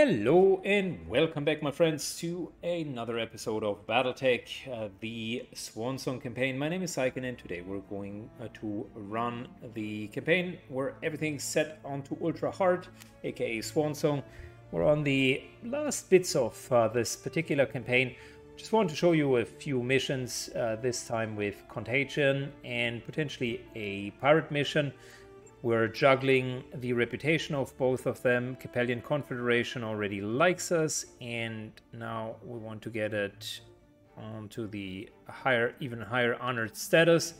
Hello and welcome back, my friends, to another episode of Battletech, uh, the Swansong campaign. My name is Syken, and today we're going uh, to run the campaign where everything's set onto ultra hard, aka Swansong. We're on the last bits of uh, this particular campaign. Just want to show you a few missions, uh, this time with Contagion and potentially a pirate mission. We're juggling the reputation of both of them. Capellan Confederation already likes us, and now we want to get it onto the higher, even higher honored status.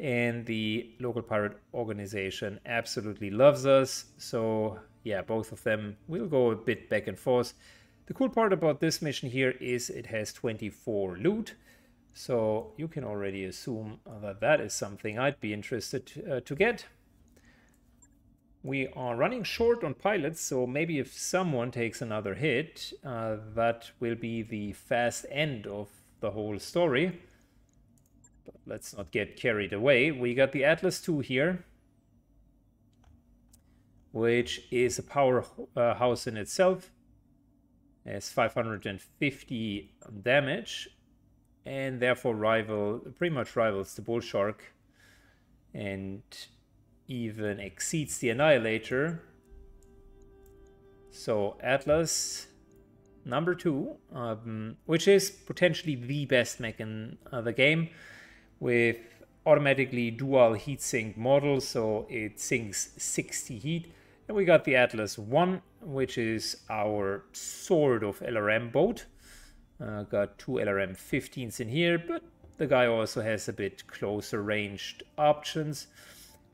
And the local pirate organization absolutely loves us. So, yeah, both of them will go a bit back and forth. The cool part about this mission here is it has 24 loot. So you can already assume that that is something I'd be interested uh, to get. We are running short on pilots, so maybe if someone takes another hit, uh, that will be the fast end of the whole story. But let's not get carried away. We got the Atlas II here, which is a powerhouse uh, in itself. It's 550 damage, and therefore rival pretty much rivals the Bull Shark. And even exceeds the Annihilator. So Atlas number two, um, which is potentially the best mech in uh, the game, with automatically dual heat sink model, so it sinks 60 heat. And we got the Atlas 1, which is our sort of LRM boat. Uh, got two LRM 15s in here, but the guy also has a bit closer ranged options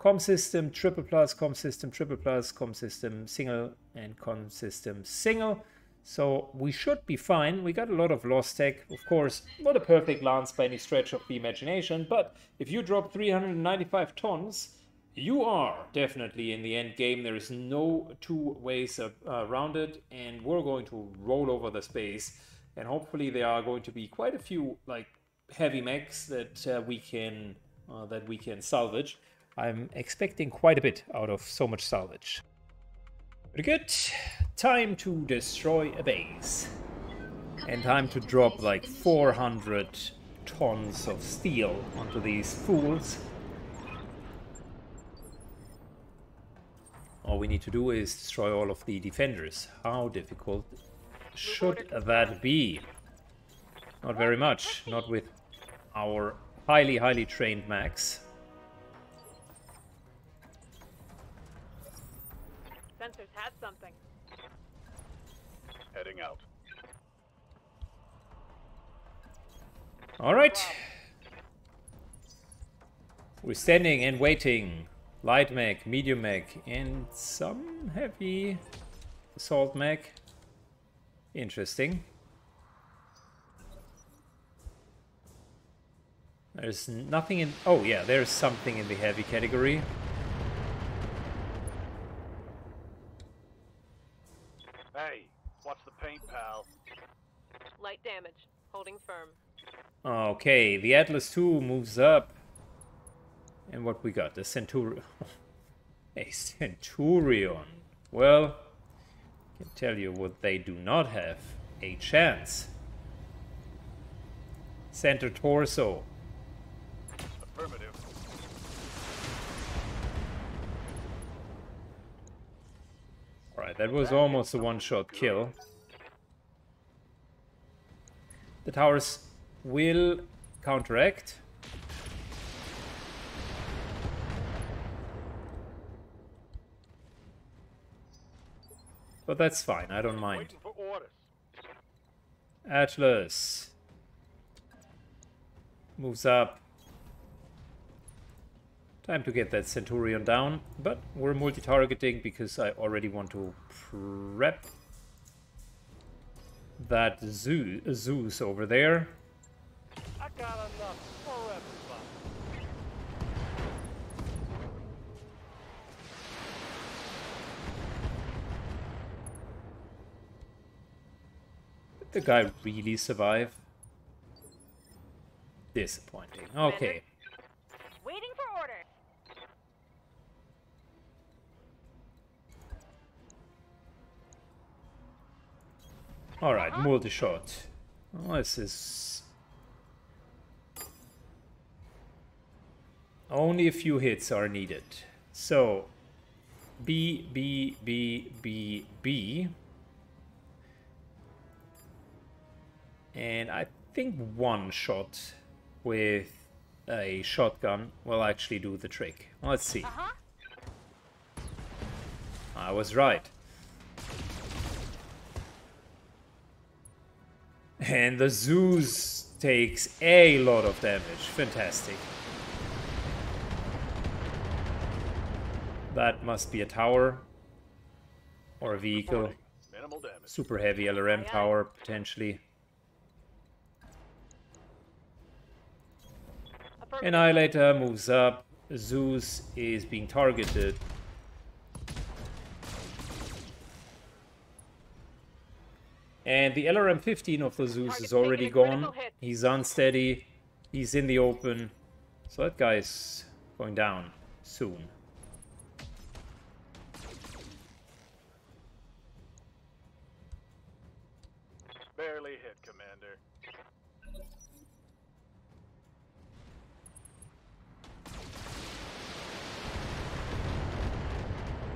com system triple plus, com system triple plus, com system single, and com system single. So we should be fine. We got a lot of lost tech. Of course, not a perfect lance by any stretch of the imagination, but if you drop 395 tons, you are definitely in the end game. There is no two ways around it, and we're going to roll over the space. And hopefully, there are going to be quite a few like heavy mechs that uh, we can uh, that we can salvage. I'm expecting quite a bit out of so much salvage. Pretty good. Time to destroy a base. And time to drop like 400 tons of steel onto these fools. All we need to do is destroy all of the defenders. How difficult should that be? Not very much. Not with our highly, highly trained mechs. Sensors had something. Heading out. All right. We're standing and waiting. Light mech, medium mech, and some heavy assault mech. Interesting. There's nothing in... Oh, yeah, there's something in the heavy category. Light damage. Holding firm. Okay, the Atlas II moves up. And what we got? The Centurion. a Centurion. Well, I can tell you what they do not have. A chance. Center torso. Affirmative. Alright, that was almost a one-shot kill. The towers will counteract. But that's fine, I don't mind. Atlas moves up. Time to get that Centurion down, but we're multi-targeting because I already want to prep that Zeus over there. I got enough for everybody. Did the guy really survive? Disappointing. Okay. Alright, multi-shot. Oh, this is... Only a few hits are needed. So, B, B, B, B, B. And I think one shot with a shotgun will actually do the trick. Let's see. Uh-huh. I was right. And the Zeus takes a lot of damage. Fantastic. That must be a tower. Or a vehicle. Super heavy LRM tower, potentially. Affirmative. Annihilator moves up. Zeus is being targeted. And the LRM-15 of the Zeus is already gone. He's unsteady. He's in the open. So that guy's going down soon. Barely hit, Commander.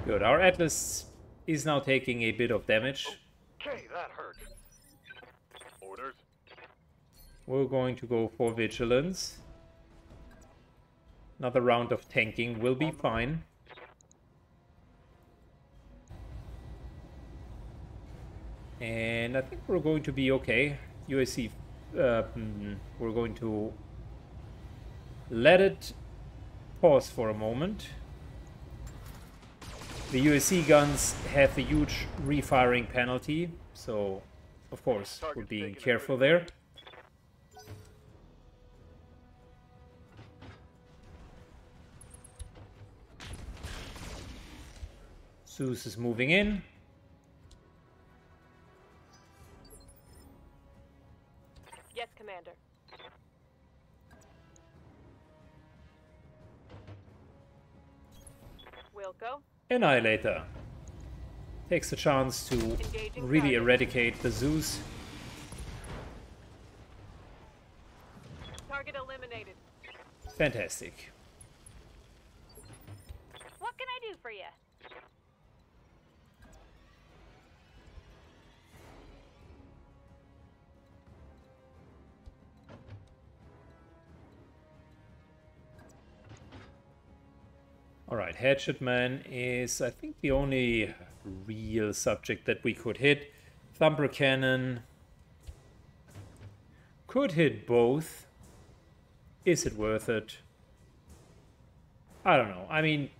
Good. Our Atlas is now taking a bit of damage. Okay, that hurt. Orders. We're going to go for Vigilance. Another round of tanking will be fine. And I think we're going to be okay. UAC, uh, mm, we're going to let it pause for a moment. The UAC guns have a huge refiring penalty, so of course we're being careful there. Zeus is moving in. Yes, Commander. Wilco. Annihilator takes the chance to Engaging really target. eradicate the Zeus. Target eliminated. Fantastic. What can I do for you? Alright, Hatchet Man is, I think, the only real subject that we could hit. Thumper Cannon could hit both. Is it worth it? I don't know. I mean,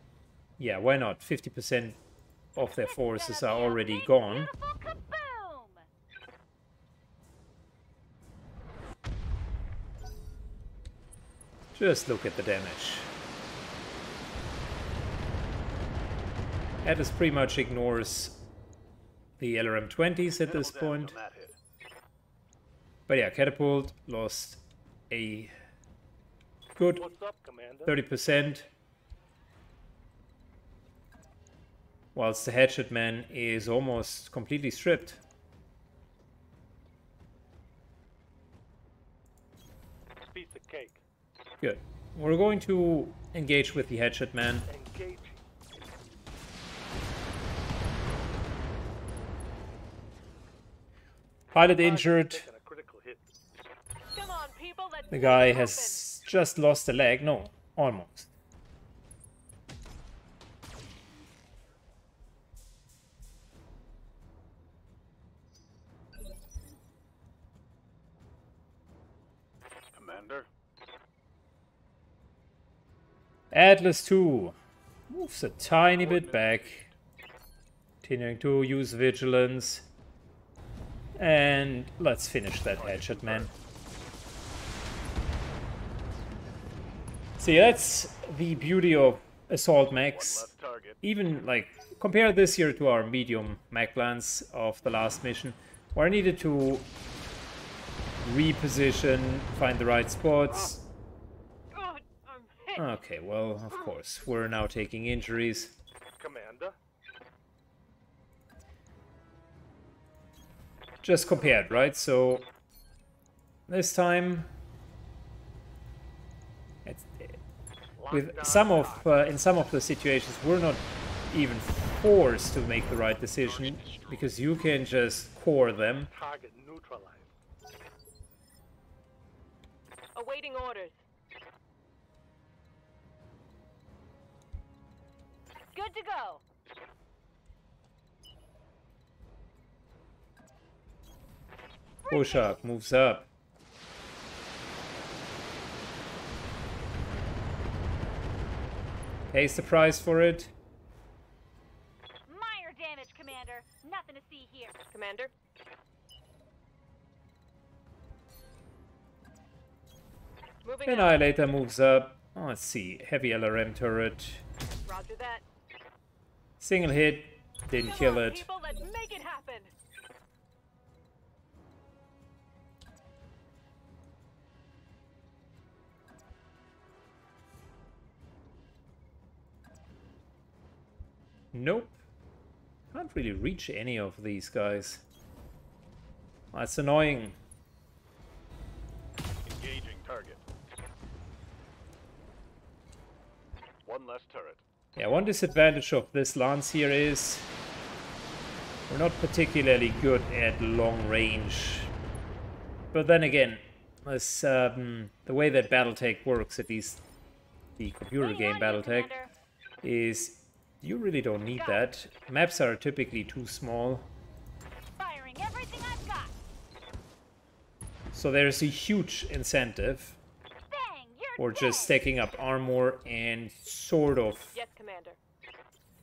yeah, why not? 50% of their forces are already gone. Just look at the damage. Atlas pretty much ignores the LRM-20s at this point. damage on that hit. But yeah, Catapult lost a good What's up, Commander? 30%. Whilst the Hatchet Man is almost completely stripped. Piece of cake. Good. We're going to engage with the Hatchet Man. Engage. Pilot injured. Taking a critical hit. Come on, people. Let's The guy has just lost a leg. No, almost. Commander. Atlas 2 moves a tiny bit back. Continuing to use vigilance. And let's finish that hatchet, man. See, that's the beauty of Assault Mechs. Even, like, compare this here to our medium mech plans of the last mission, where I needed to reposition, find the right spots. open. God, I'm hit. Okay, well, of course, we're now taking injuries. Commander. Just compared, right? So this time, with some of uh, in some of the situations, we're not even forced to make the right decision because you can just core them. Target neutralized. Awaiting orders. Good to go. Bull Shark moves up. Pays the price for it. Minor damage, Commander. Nothing to see here. Commander. Moving out. Annihilator moves up. Oh, let's see. Heavy LRM turret. Roger that. Single hit. Didn't Come kill on, it. people, Nope. Can't really reach any of these guys. That's annoying. Engaging target. One less turret. Yeah, one disadvantage of this lance here is we're not particularly good at long range. But then again, this, um, the way that BattleTech works, at least the computer game on you, BattleTech, Commander. is you really don't need that. Maps are typically too small, Firing everything I've got. so there's a huge incentive Bang! You're for just dead. stacking up armor and sort of Yes, Commander.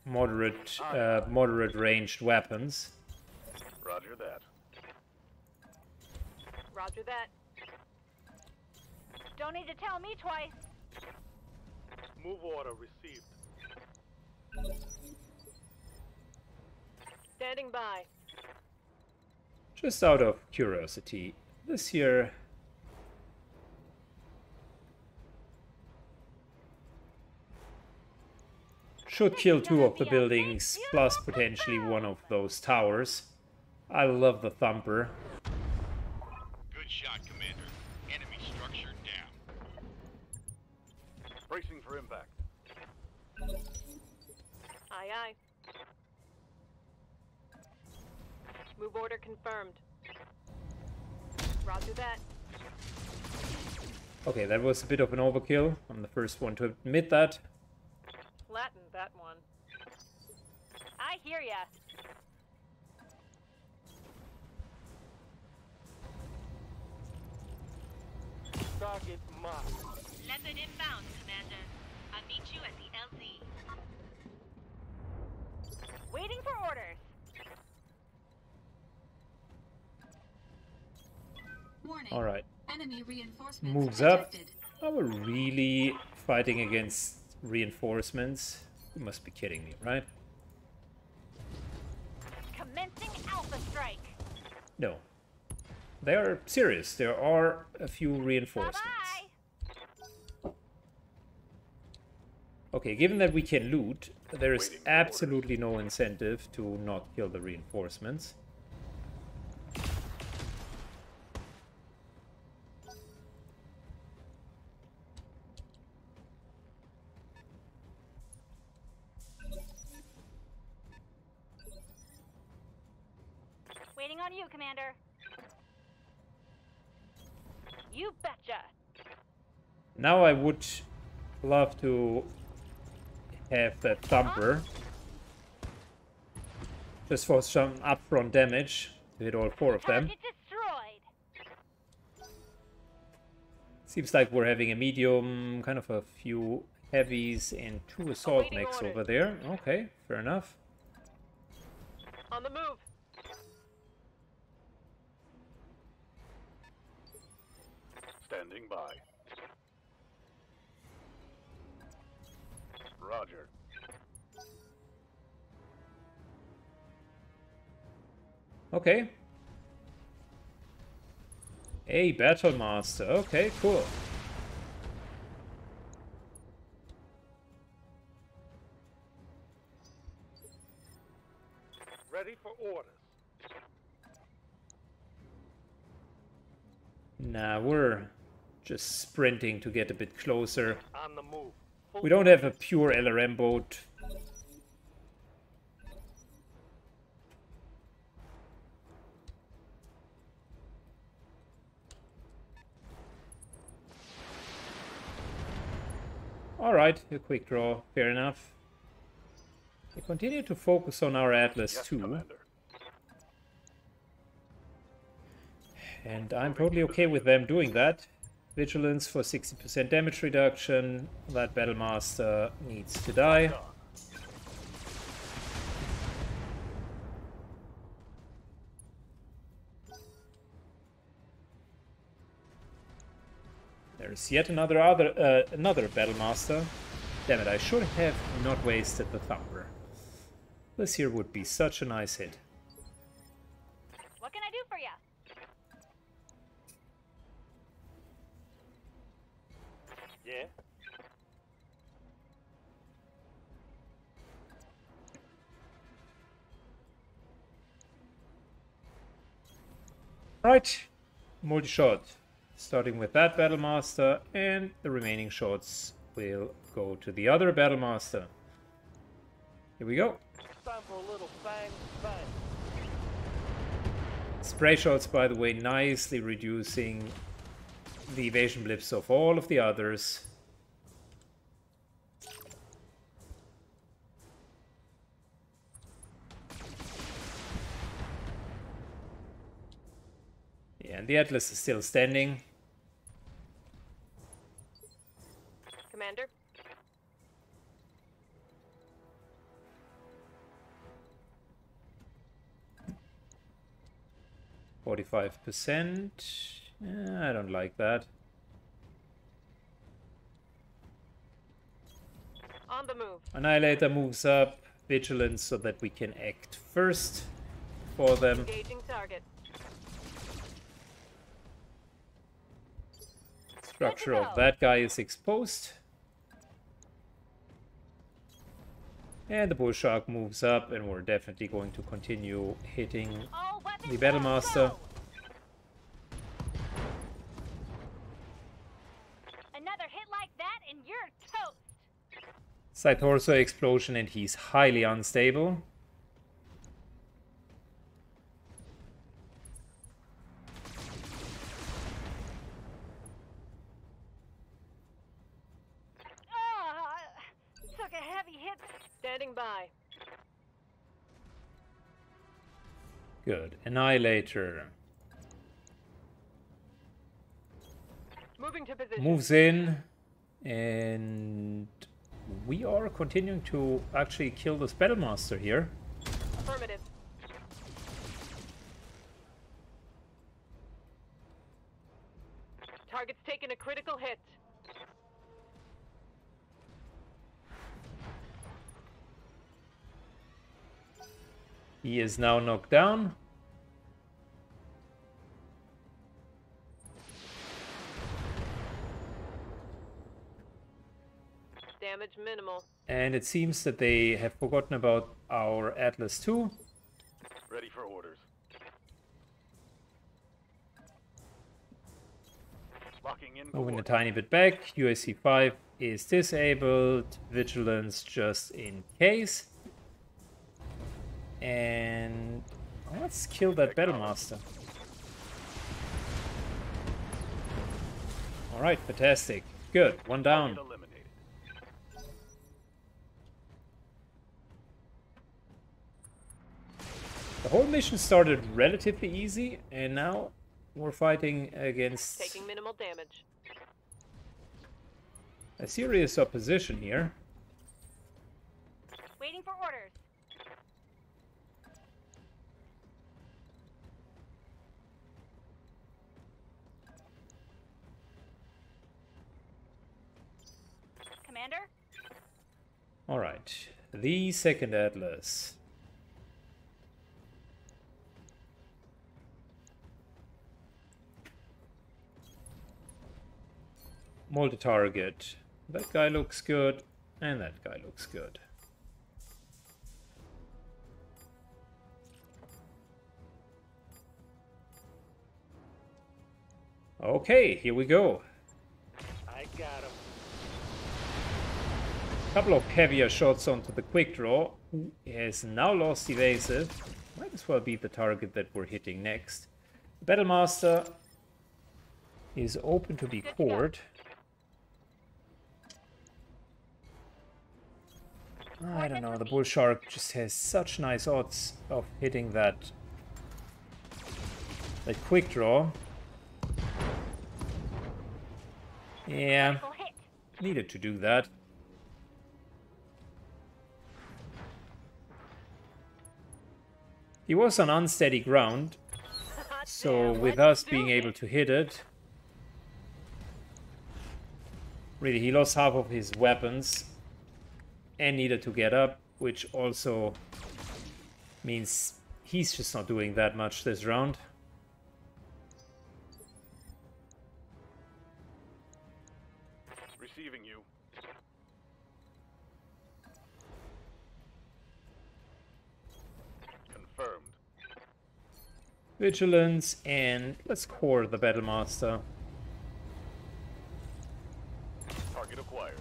moderate, uh, moderate ranged weapons. Roger that. Roger that. Don't need to tell me twice. Move order received. Standing by. Just out of curiosity, this here. Should kill two of the buildings, plus potentially one of those towers. I love the thumper. Good shot, Aye, aye. Move order confirmed. Roger that. Okay, that was a bit of an overkill. I'm the first one to admit that. Latin, that one. I hear ya. Target marked. Leopard inbound, Commander. I'll meet you at the LZ. Waiting for orders. Warning. All right, Enemy reinforcements moves up. detected. Are we really fighting against reinforcements? You must be kidding me, right? Commencing Alpha Strike. No. They are serious. There are a few reinforcements. Bye-bye. Okay, given that we can loot, there is absolutely no incentive to not kill the reinforcements. Waiting on you, Commander. You betcha. Now I would love to have that thumper. Just for some upfront damage to hit all four of them. Seems like we're having a medium, kind of a few heavies and two assault Awaiting mechs over there. Okay, fair enough. On the move. Standing by. Roger. Okay. A Battlemaster. Okay, cool. Ready for orders. Nah, we're just sprinting to get a bit closer. On the move. We don't have a pure LRM boat. Alright, a quick draw, fair enough. We continue to focus on our Atlas Yes, too, Commander. and I'm totally okay with them doing that. Vigilance for 60% damage reduction. That Battlemaster needs to die. There's yet another other uh, another Battlemaster. Damn it, I should have not wasted the Thumper. This here would be such a nice hit. What can I do for you? Yeah. Right, multi-shot. Starting with that Battlemaster, and the remaining shots will go to the other Battlemaster. Here we go. Time for a little bang bang. Spray shots, by the way, nicely reducing the evasion blips of all of the others. Yeah, and the Atlas is still standing. Commander? Forty-five percent. I don't like that. On the move. Annihilator moves up. Vigilance so that we can act first for them. Engaging target. Structure of that guy is exposed. And the bull shark moves up, and we're definitely going to continue hitting the Battlemaster. go! Another hit like that and you're toast. Side torso explosion, and he's highly unstable. Ah, took a heavy hit. Standing by. Good. Annihilator Moving to position. moves in, and we are continuing to actually kill this Battlemaster here. Affirmative. Target's taken a critical hit. He is now knocked down. Damage minimal. And it seems that they have forgotten about our Atlas II. Ready for orders. Locking in. Moving a tiny bit back. UAC 5 is disabled. Vigilance just in case. And let's kill that Battlemaster. Alright, fantastic. Good, one down. The whole mission started relatively easy, and now we're fighting against Taking minimal damage. a serious opposition here. Waiting for orders. Commander? Alright, the second Atlas. Multi-target. That guy looks good, and that guy looks good. Okay, here we go. I got him. couple of heavier shots onto the quick draw, who has now lost evasive. Might as well be the target that we're hitting next. Battlemaster is open to be Good to go. cored. I don't know, the bull shark just has such nice odds of hitting that that quick draw. Yeah, needed to do that. He was on unsteady ground, so with let's being able to hit it, really he lost half of his weapons and needed to get up, which also means he's just not doing that much this round. Receiving you. Confirmed. Vigilance and let's core the Battlemaster. Target acquired.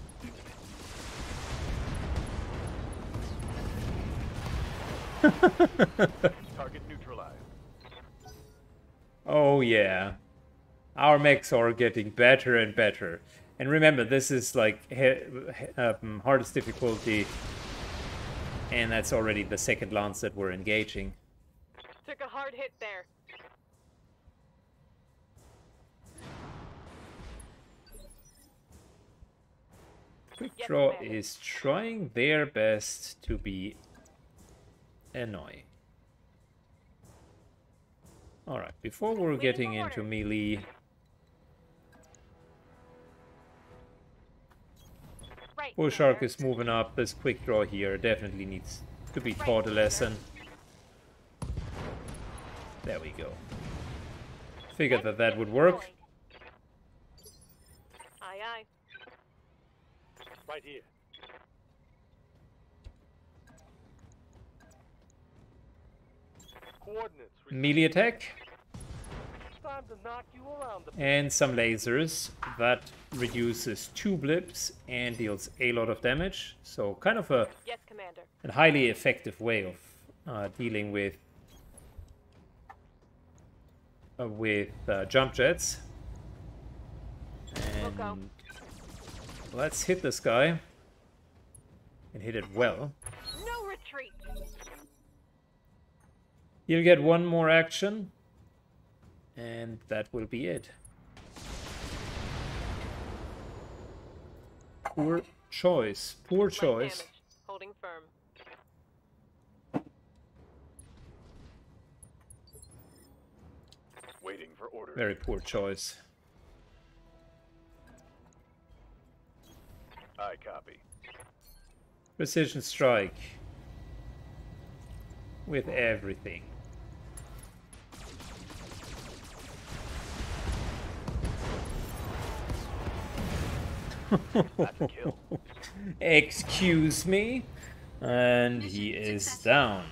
Target neutralized. Oh yeah. Our mechs are getting better and better. And remember, this is like he- he- um, hardest difficulty. And that's already the second lance that we're engaging. Took a hard hit there. Quick Draw Commander. is trying their best to be annoying. Alright, before we're getting into melee, Right. Bull Shark is moving up. This quick draw here definitely needs to be taught a lesson. There we go. Figured that that would work. Aye, aye. Right here. Melee attack Time to knock you around the and some lasers. That reduces two blips and deals a lot of damage. So kind of a, Yes, Commander. a highly effective way of uh, dealing with uh, with uh, jump jets. And let's hit this guy and hit it well. You'll get one more action, and that will be it. Poor choice. Poor choice. Holding firm. Waiting for orders. Very poor choice. I copy. Precision strike. With everything. Excuse me. And he is down.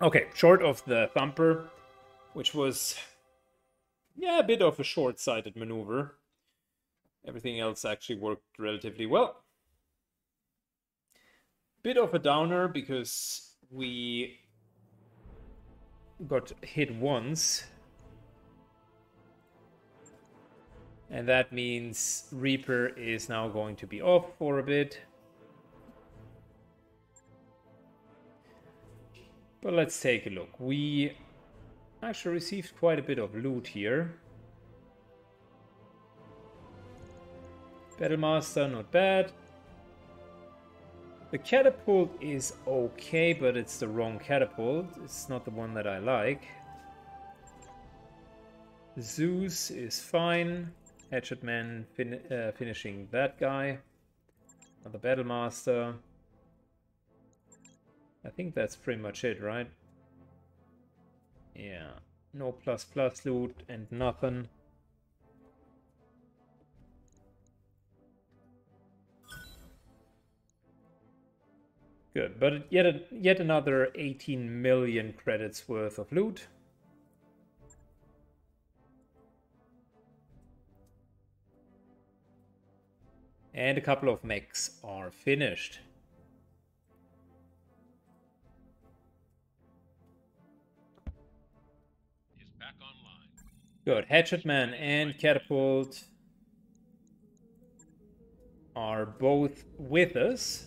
Okay, short of the thumper, which was yeah, a bit of a short-sighted maneuver. Everything else actually worked relatively well. Bit of a downer because we got hit once And that means Reaper is now going to be off for a bit. But let's take a look. We actually received quite a bit of loot here. Battlemaster, not bad. The catapult is okay, but it's the wrong catapult. It's not the one that I like. Zeus is fine. Hatchetman fin uh, finishing that guy. Another Battlemaster. I think that's pretty much it, right? Yeah. No plus plus loot and nothing. Good, but yet yet another 18 million credits worth of loot. And a couple of mechs are finished. Is back online. Good. Hatchetman and Catapult are both with us.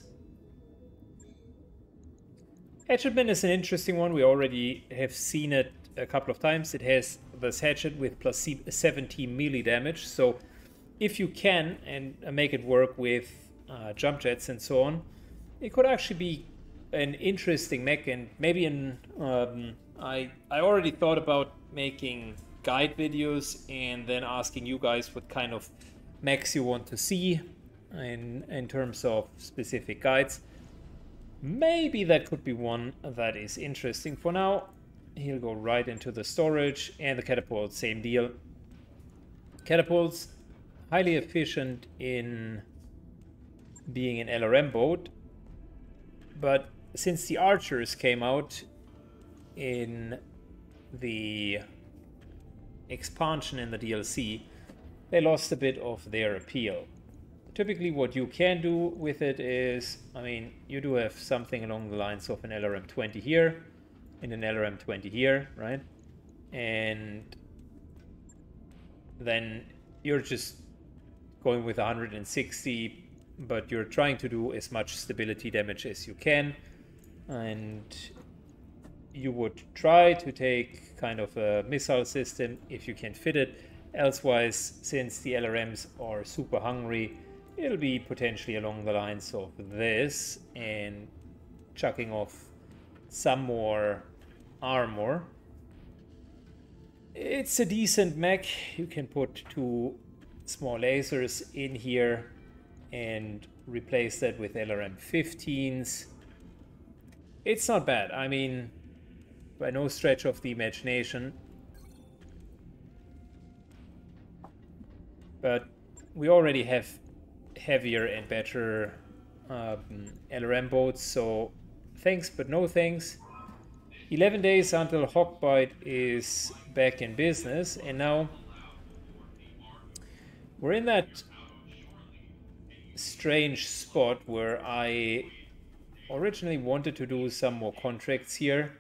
Hatchetman is an interesting one. We already have seen it a couple of times. It has this hatchet with plus 70 melee damage. So if you can and make it work with uh, jump jets and so on, it could actually be an interesting mech and maybe um, I I already thought about making guide videos and then asking you guys what kind of mechs you want to see in in terms of specific guides. Maybe that could be one that is interesting. For now, he'll go right into the storage and the catapult, same deal. Catapults, highly efficient in being an LRM boat, but since the archers came out in the expansion in the DLC, they lost a bit of their appeal. Typically what you can do with it is, I mean, you do have something along the lines of an LRM 20 here, and an LRM 20 here, right? And then you're just going with 160, but you're trying to do as much stability damage as you can. And you would try to take kind of a missile system if you can fit it. Elsewise, since the LRMs are super hungry, it'll be potentially along the lines of this and chucking off some more armor. It's a decent mech. You can put two small lasers in here and replace that with LRM 15s. It's not bad. I mean, by no stretch of the imagination. But we already have heavier and better um, LRM boats, so thanks but no thanks. 11 days until Hawkbite is back in business, and now we're in that strange spot where I originally wanted to do some more contracts here.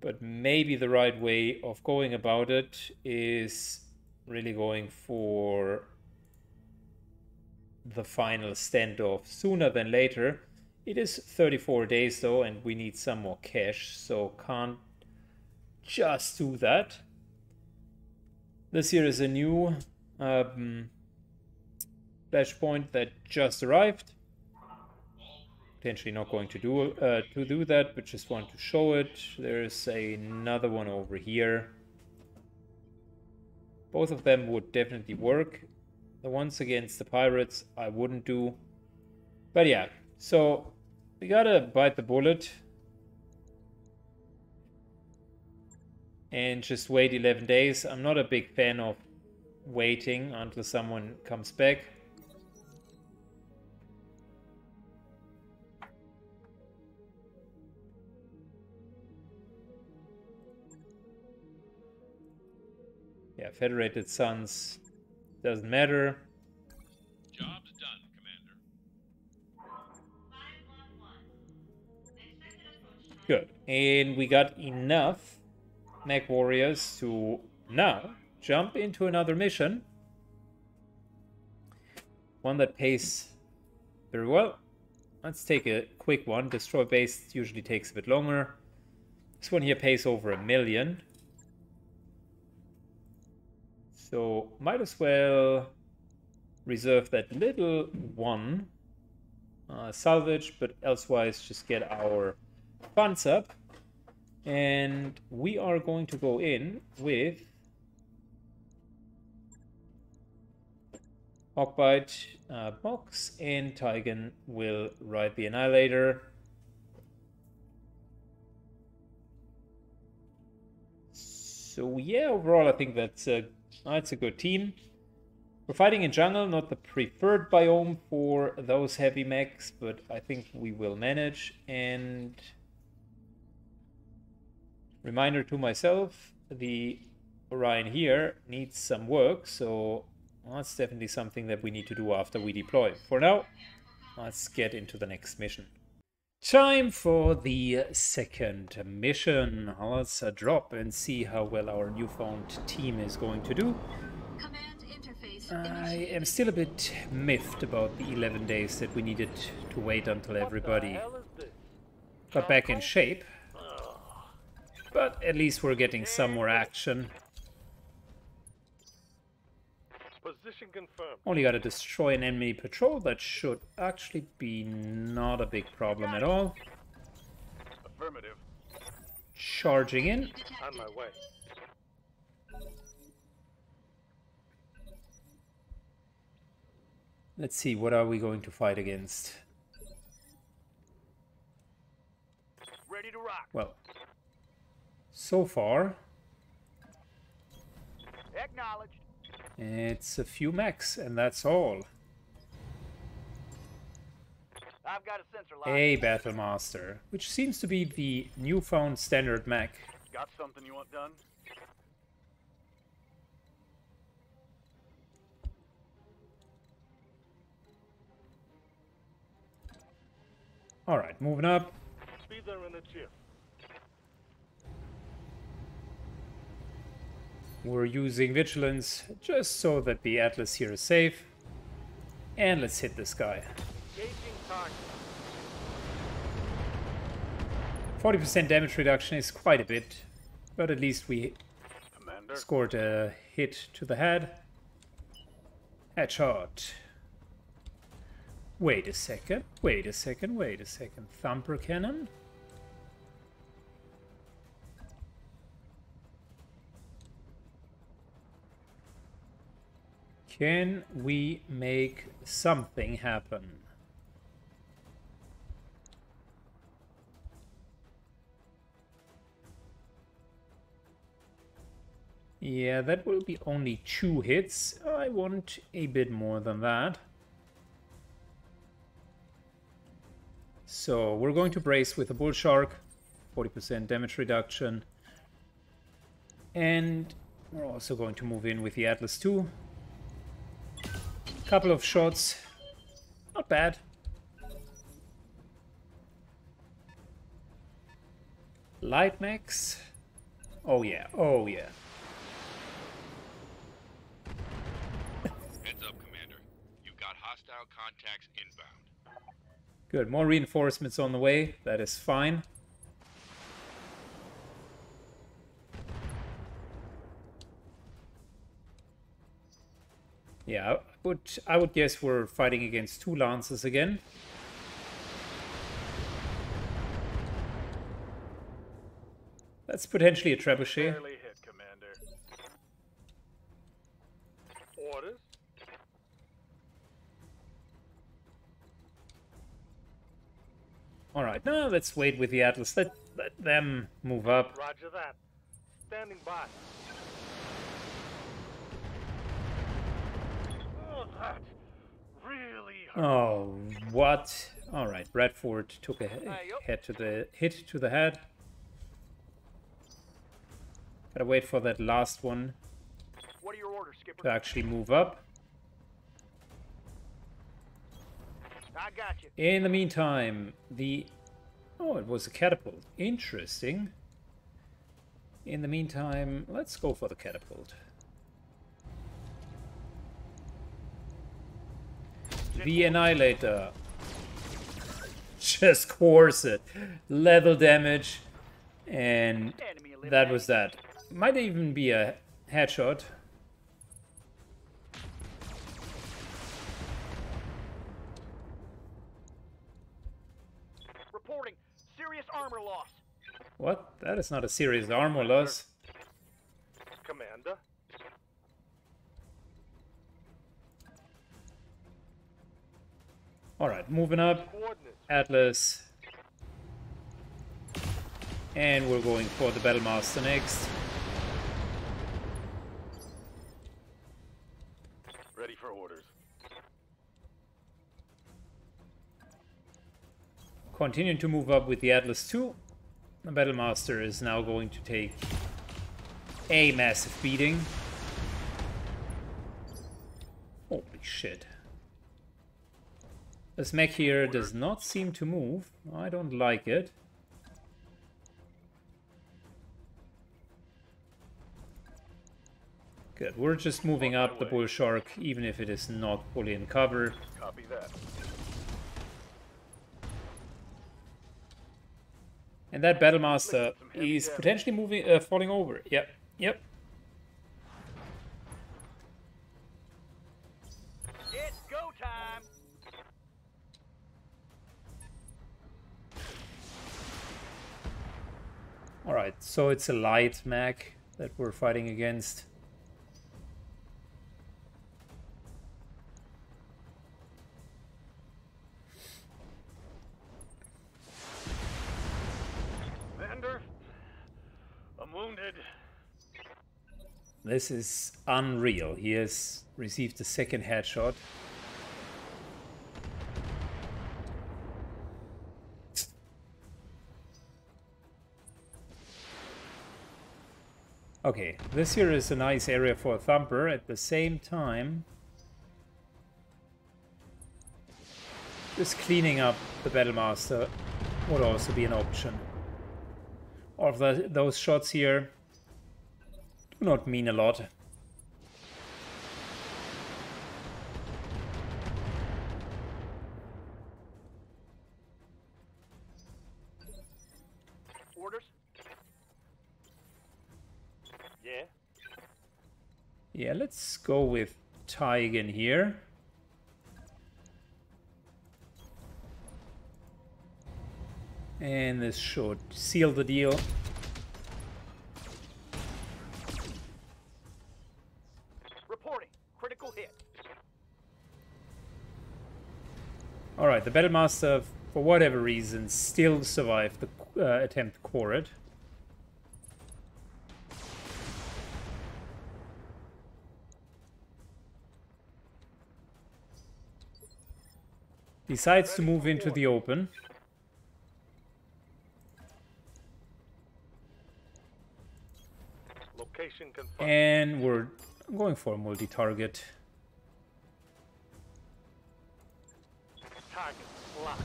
But maybe the right way of going about it is really going for the final standoff sooner than later. It is 34 days though, and we need some more cash, so can't just do that. This here is a new um, flashpoint that just arrived. Potentially not going to do uh, to do that, but just want to show it. There's another one over here. Both of them would definitely work. The ones against the pirates I wouldn't do. But yeah, so we gotta bite the bullet. And just wait 11 days. I'm not a big fan of waiting until someone comes back. Yeah, Federated Suns doesn't matter. Job's done, Commander. Good. And we got enough warriors to now jump into another mission. One that pays very well. Let's take a quick one. Destroy base usually takes a bit longer. This one here pays over a million. So might as well reserve that little one uh, salvage, but elsewise just get our funds up. And we are going to go in with Hawkbite uh, box and Tigan will ride the Annihilator. So yeah, overall I think that's a, that's a good team. We're fighting in jungle, not the preferred biome for those heavy mechs, but I think we will manage. And reminder to myself, the Orion here needs some work, so that's definitely something that we need to do after we deploy. For now, let's get into the next mission. Time for the second mission. Let's uh, drop and see how well our newfound team is going to do. I am still a bit miffed about the 11 days that we needed to wait until everybody What the hell is this? got back in shape. But at least we're getting some more action. Position confirmed. Only gotta destroy an enemy patrol. That should actually be not a big problem at all. Affirmative. Charging in. On my way. Let's see, what are we going to fight against? Ready to rock. Well, so far, Acknowledged. it's a few mechs, and that's all. I've got a sensor lock. A Battlemaster, which seems to be the newfound standard mech. Got something you want done? Alright, moving up. Speed there in the chip. We're using Vigilance just so that the Atlas here is safe. And let's hit this guy. 40% damage reduction is quite a bit, but at least we Commander. scored a hit to the head. Headshot. Wait a second, wait a second, wait a second. Thumper cannon? Can we make something happen? Yeah, that will be only two hits. I want a bit more than that. So we're going to brace with a Bull Shark, 40% damage reduction. And we're also going to move in with the Atlas 2. Couple of shots. Not bad. Light mechs. Oh yeah, oh yeah. Heads up, Commander. You've got hostile contacts inbound. Good. More reinforcements on the way. That is fine. Yeah, Would I would guess we're fighting against two lances again. That's potentially a trebuchet. Hit. Orders. All right, now let's wait with the Atlas. Let let them move up. Roger that. Standing by. Oh, that really hurt. Oh, what? All right, Bradford took a he- head to the hit to the head. Gotta wait for that last one What are your orders, Skipper? to actually move up. I got you. In the meantime, the oh, it was a catapult. Interesting. In the meantime, let's go for the catapult. The Annihilator. Just course it. Level damage. And that was that. Might even be a headshot. Reporting serious armor loss. What? That is not a serious armor loss. Commander. Alright, moving up. Atlas. And we're going for the Battlemaster next. Ready for orders. Continuing to move up with the Atlas 2. The Battlemaster is now going to take a massive beating. Holy shit. This mech here does not seem to move. I don't like it. Good, we're just moving up the bull shark, even if it is not fully in cover. Copy that. And that Battlemaster is potentially moving, uh, falling over. Yep, yep. Alright, so it's a light mech that we're fighting against. Commander, I'm wounded. This is unreal. He has received a second headshot. Okay, this here is a nice area for a thumper. At the same time, just cleaning up the Battlemaster would also be an option. All of the, those shots here do not mean a lot. Go with Tigan here. And this should seal the deal. Reporting. Critical hit. Alright, the Battlemaster, for whatever reason, still survived the uh, attempt to core it. Decides to move into the open. Location. And we're going for a multi-target. Target locked.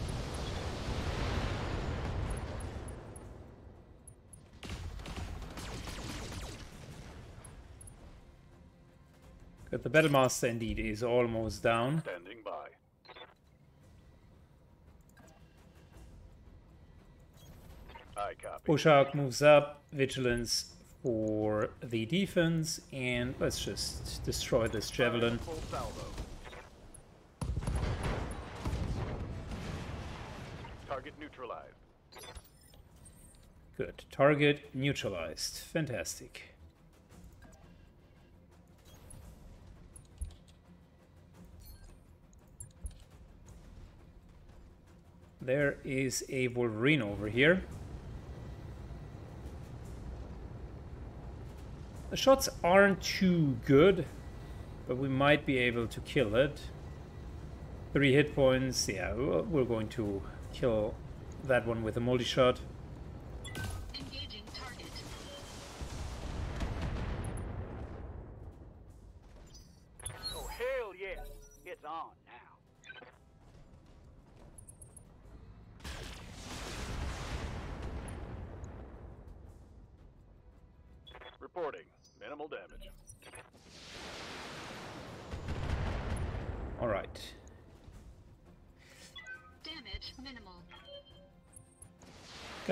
But the Battlemaster indeed is almost down. Standing by. Bull Shark moves up, Vigilance for the defense, and let's just destroy this Javelin. Target neutralized. Good. Target neutralized. Fantastic. There is a Wolverine over here. The shots aren't too good, but we might be able to kill it. Three hit points, yeah, we're going to kill that one with a multi-shot.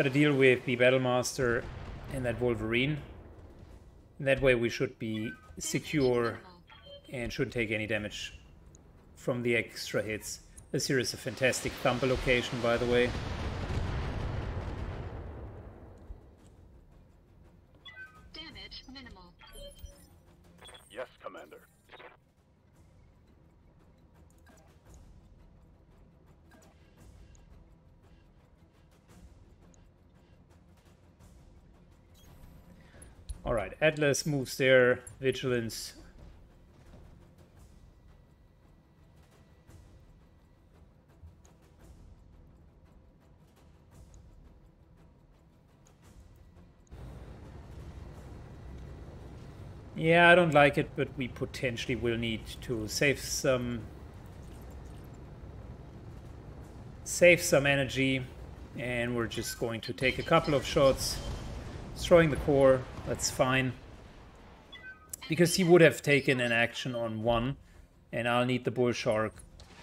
Gotta deal with the Battlemaster and that Wolverine. And that way we should be secure and shouldn't take any damage from the extra hits. This here is a fantastic thumper location, by the way. Damage minimal. Yes, Commander. Atlas moves there, Vigilance. Yeah, I don't like it, but we potentially will need to save some save some energy and we're just going to take a couple of shots destroying the core that's fine because he would have taken an action on one and I'll need the bull shark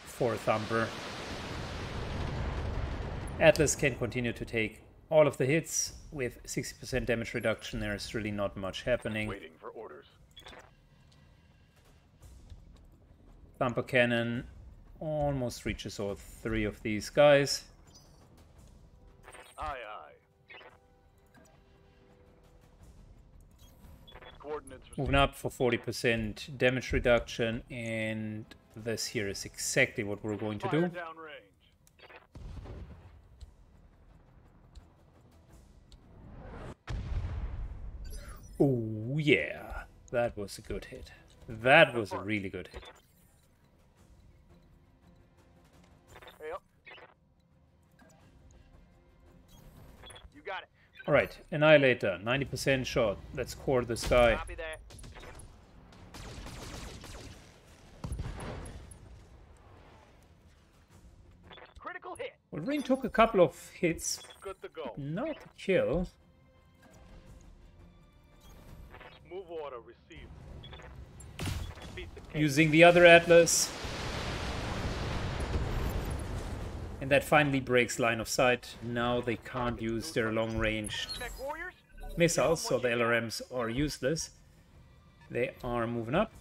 for thumper Atlas can continue to take all of the hits with 60% damage reduction there's really not much happening Waiting for orders. Thumper Cannon almost reaches all three of these guys. Moving up for 40% damage reduction, and this here is exactly what we're going to do. Oh yeah, that was a good hit. That was a really good hit. You got it. Alright, Annihilator, 90% shot. Let's core this guy. Copy that. Critical hit. Wolverine took a couple of hits, Good to go. not a kill. Move order received. Using the other Atlas. And that finally breaks line of sight. Now they can't use their long range missiles, so the LRMs are useless. They are moving up.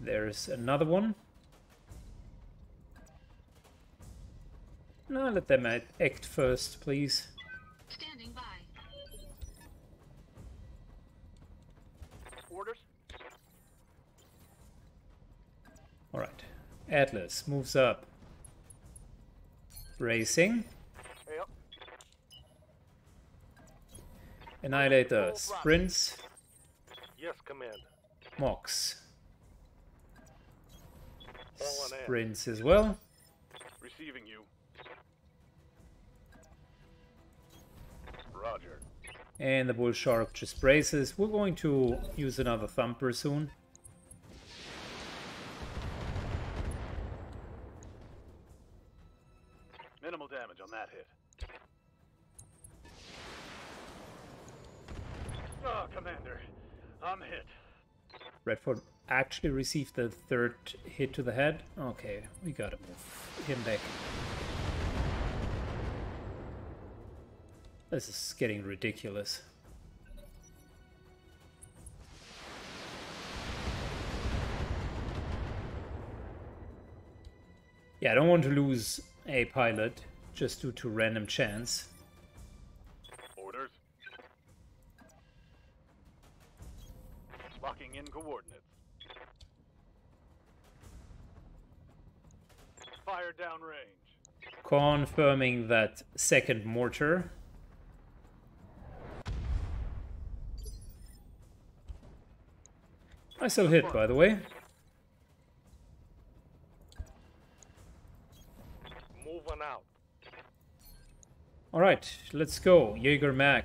There's another one. No, let them act- act first, please. Standing by. Orders. Alright. Atlas moves up. Racing. Yep. Annihilator sprints. Yes, Commander. Mox sprints as well. Receiving you. Roger. And the bull shark just braces. We're going to use another thumper soon. That hit. Oh, Commander. I'm hit. Bradford actually received the third hit to the head. Okay, we gotta move him back. This is getting ridiculous. Yeah, I don't want to lose a pilot just due to random chance. Orders. Locking in coordinates. Fire downrange. Confirming that second mortar. I still hit, by the way. Moving out. Alright, let's go. JagerMech.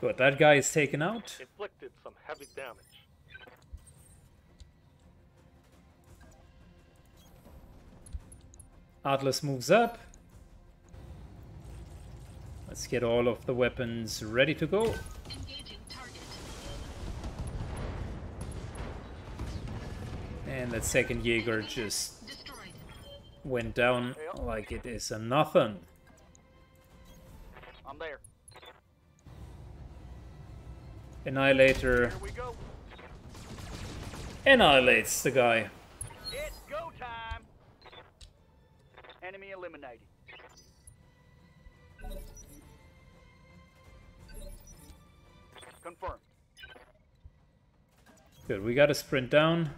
Good, that guy is taken out. Inflicted some heavy damage. Atlas moves up. Let's get all of the weapons ready to go. Engaging And that second Jaeger just went down like it is a nothing. I'm there. Annihilator Here we go. annihilates the guy. It's go time. Enemy eliminated. Confirmed. Good, we gotta sprint down.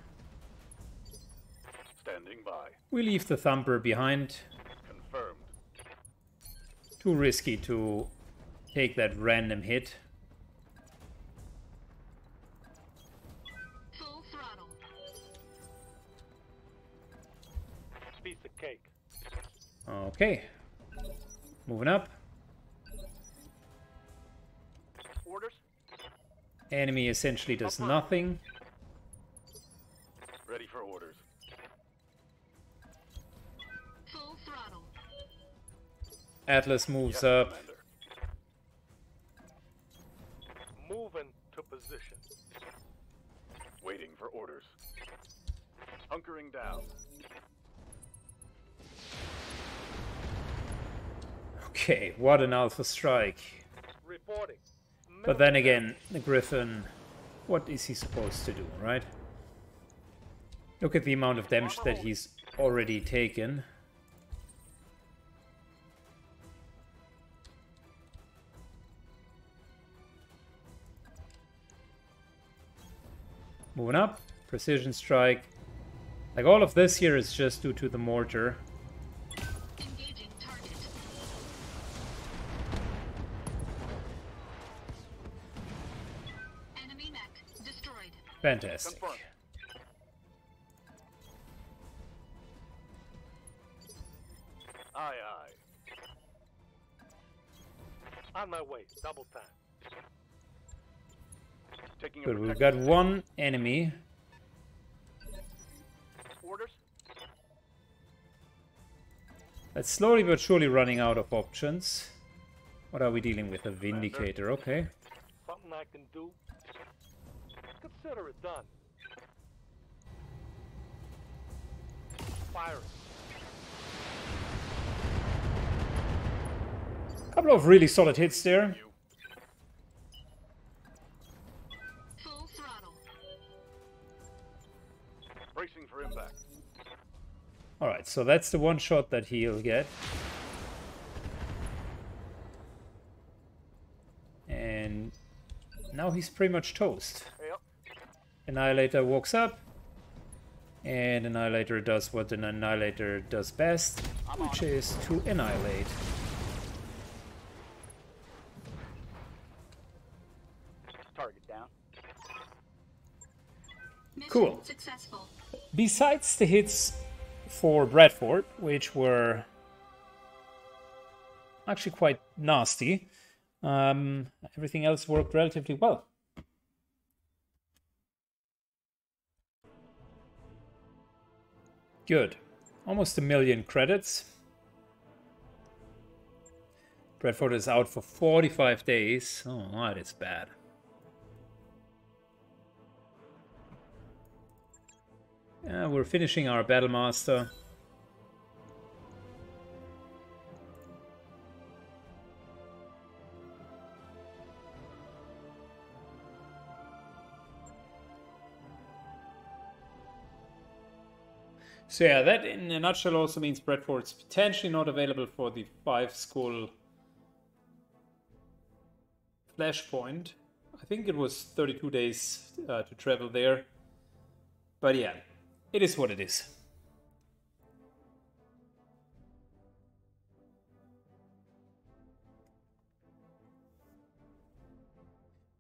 Standing by. We leave the thumper behind. Confirmed. Too risky to take that random hit. Full throttle. Piece of cake. Okay, Moving up. Orders? Enemy essentially does nothing. Atlas moves Yes, up. Moving to position. Waiting for orders. Hunkering down. Okay, what an alpha strike. Reporting. But then again, the Griffin, what is he supposed to do, right? Look at the amount of damage that he's already taken. Moving up, precision strike. Like all of this here is just due to the mortar. Engaging target. Enemy mech destroyed. Fantastic. Confirmed. Aye, aye. On my way. Double time. Taking Good, we've got one enemy. orders. That's slowly but surely running out of options. What are we dealing with? A Vindicator, okay. Something I can do. Consider it done. Firing. Couple of really solid hits there. Alright, so that's the one shot that he'll get. And now he's pretty much toast. Annihilator walks up. And Annihilator does what an Annihilator does best, which is to annihilate. Target down. Cool. Successful. Besides the hits for Bradford, which were actually quite nasty, um, everything else worked relatively well. Good. Almost a million credits. Bradford is out for 45 days. Oh, that is bad. Yeah, we're finishing our Battlemaster. So yeah, that in a nutshell also means Bradford's potentially not available for the five skull flashpoint. I think it was 32 days uh, to travel there. But yeah, it is what it is.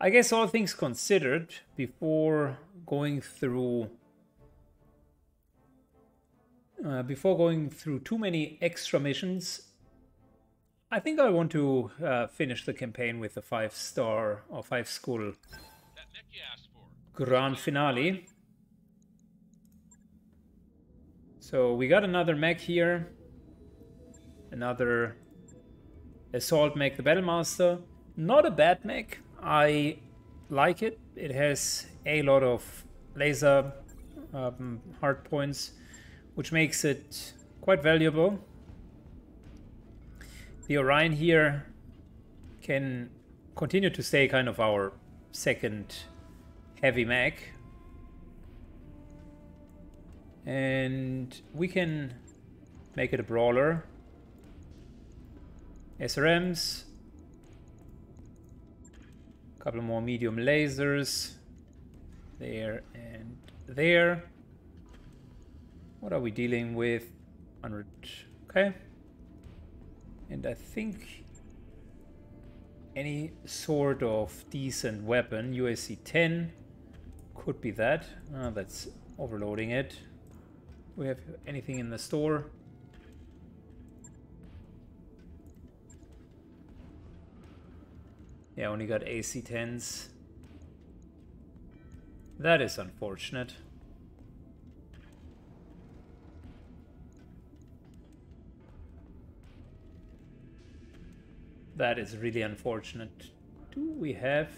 I guess all things considered, before going through uh, before going through too many extra missions, I think I want to uh, finish the campaign with a five star or five skull That mech you asked for. grand finale. So we got another mech here. Another assault mech, the Battlemaster. Not a bad mech. I like it. It has a lot of laser um, hard points, which makes it quite valuable. The Orion here can continue to stay kind of our second heavy mech. And we can make it a brawler. SRMs. A couple more medium lasers. There and there. What are we dealing with? 100. Okay. And I think any sort of decent weapon, USC 10, could be that. Uh, that's overloading it. We have anything in the store? Yeah, only got AC-10s. That is unfortunate. That is really unfortunate. Do we have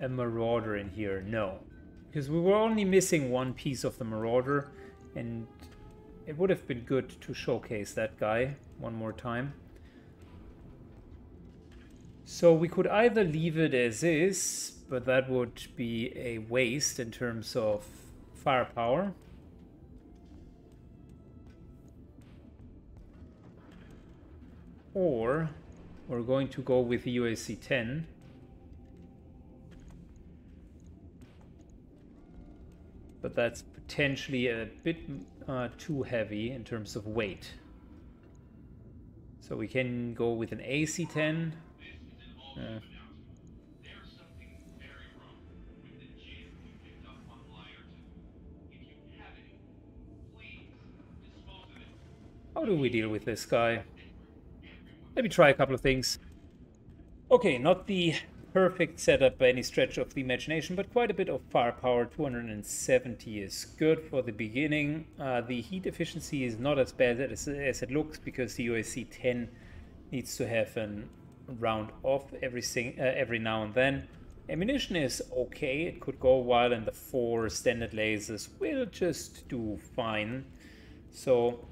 a Marauder in here? No. Because we were only missing one piece of the Marauder, and it would have been good to showcase that guy one more time. So we could either leave it as is, but that would be a waste in terms of firepower. Or we're going to go with UAC 10. But that's potentially a bit uh, too heavy in terms of weight. So we can go with an AC-10. Uh, how do we deal with this guy? Let me try a couple of things. Okay, not the perfect setup by any stretch of the imagination, but quite a bit of firepower. 270 is good for the beginning. Uh, the heat efficiency is not as bad as, as it looks because the UAC 10 needs to have an round off every, uh, every now and then. Ammunition is okay, it could go a while, and the four standard lasers will just do fine. So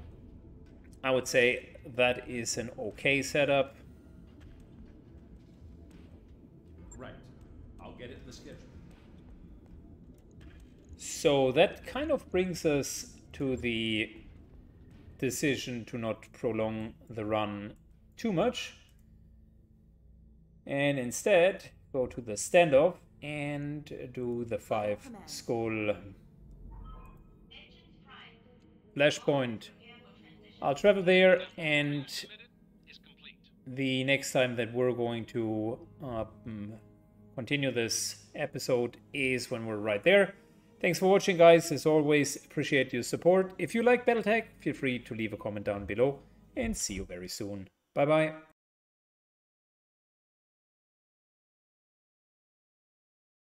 I would say that is an okay setup. So that kind of brings us to the decision to not prolong the run too much. And instead go to the standoff and do the five skull flashpoint. I'll travel there and the next time that we're going to uh, continue this episode is when we're right there. Thanks for watching guys, as always appreciate your support. If you like Battletech, feel free to leave a comment down below and see you very soon. Bye bye.